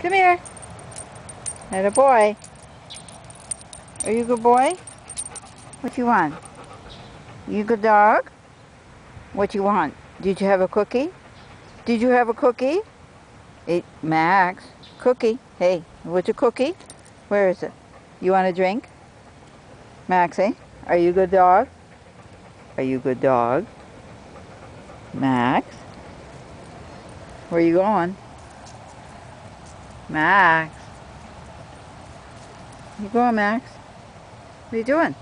Come here. Had a boy. Are you a good boy? What you want? You good dog? What you want? Did you have a cookie? Did you have a cookie? Hey, Max. Cookie. Hey, what's a cookie? Where is it? You want a drink? Maxie, are you a good dog? Are you a good dog? Max? Where you going? Max? You going, Max? What are you doing?